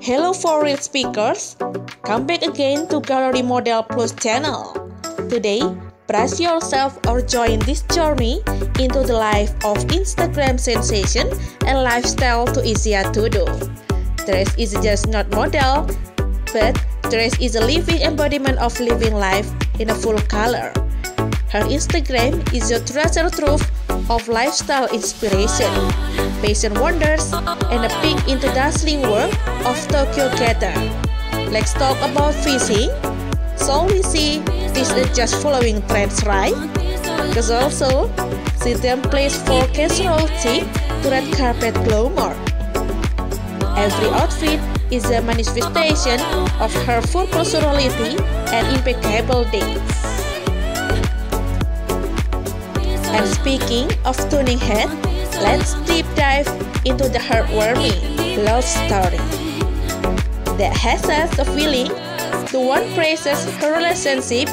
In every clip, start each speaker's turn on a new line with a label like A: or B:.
A: Hello for real speakers, come back again to Gallery Model Plus channel. Today, brace yourself or join this journey into the life of Instagram sensation and lifestyle to easier to do. Dress is just not model, but dress is a living embodiment of living life in a full color. Her Instagram is a treasure trove of lifestyle inspiration, fashion wonders, and a peek into dazzling world of Tokyo Gather. Let's talk about fishing. So we see this is just following trends, right? Because also, see them place for casual chic to red carpet glamour. Every outfit is a manifestation of her full personality and impeccable days. And speaking of tuning head, let's deep dive into the heartwarming love story that has us a feeling the one praises her relationship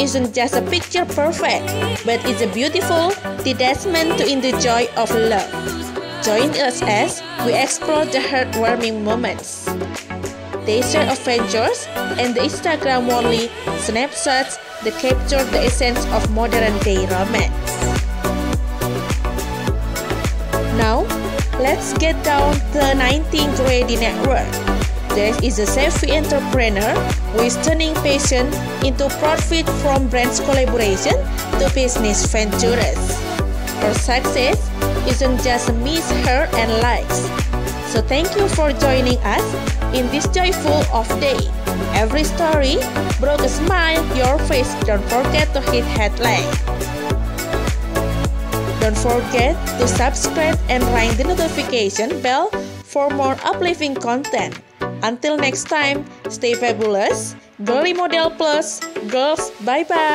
A: isn't just a picture perfect, but it's a beautiful detachment to in the joy of love. Join us as we explore the heartwarming moments. They share adventures and the Instagram-worthy snapshots that capture the essence of modern-day romance. Now, let's get down the 19th Grady Network. This is a savvy entrepreneur who is turning passion into profit from brands collaboration to business ventures. Her success isn't just miss her and likes. So thank you for joining us in this joyful off day. Every story brought a smile your face. Don't forget to hit headline. Don't forget to subscribe and ring the notification bell for more uplifting content. Until next time, stay fabulous. Girly Model Plus. Girls, bye-bye.